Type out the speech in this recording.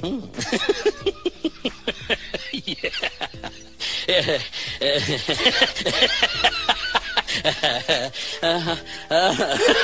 Hmm. yeah.